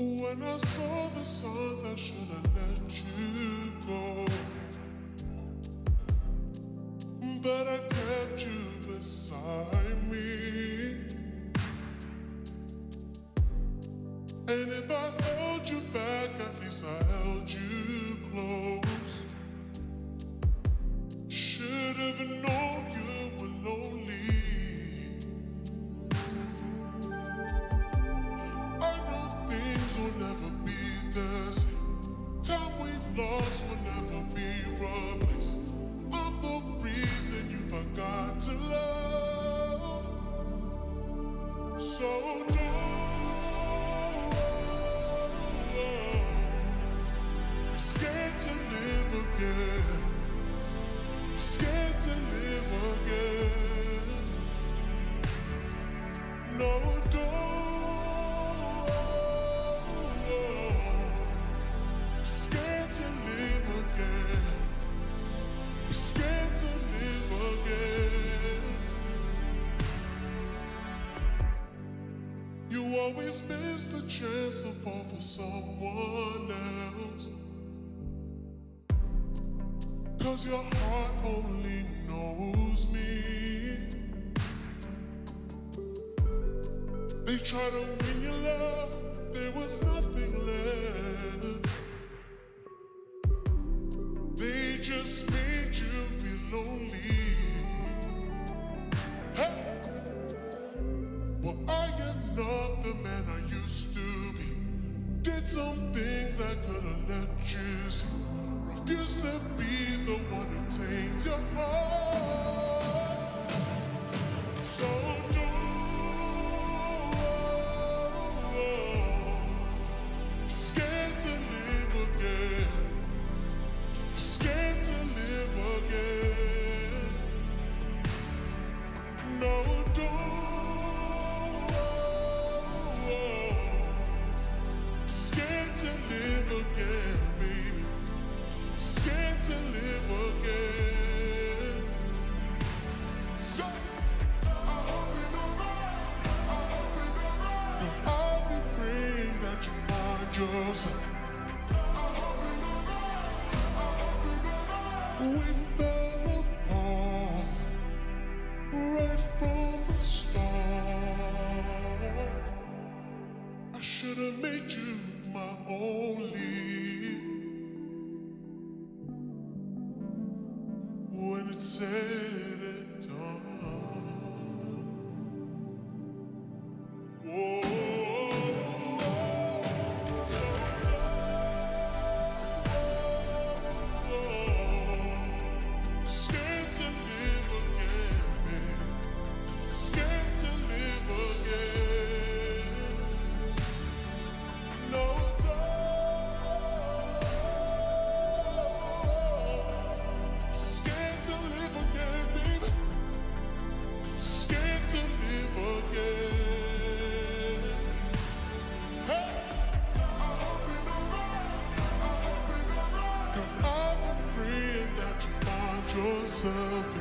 When I saw the signs, I should have let you go. But I kept you beside me. And if I held you back, at least I held you close. Should have known lost will never be replaced. I'm the reason you forgot to love. So don't always miss the chance to fall for someone else. Cause your heart only knows me. They try to win your love, some things I could have let you see. Refused to be the one to taint your heart. So don't. Scared to live again. Scared to live again. No, don't. That. We fell apart right from the start. I should have made you my only. When it's said and done. Yourself.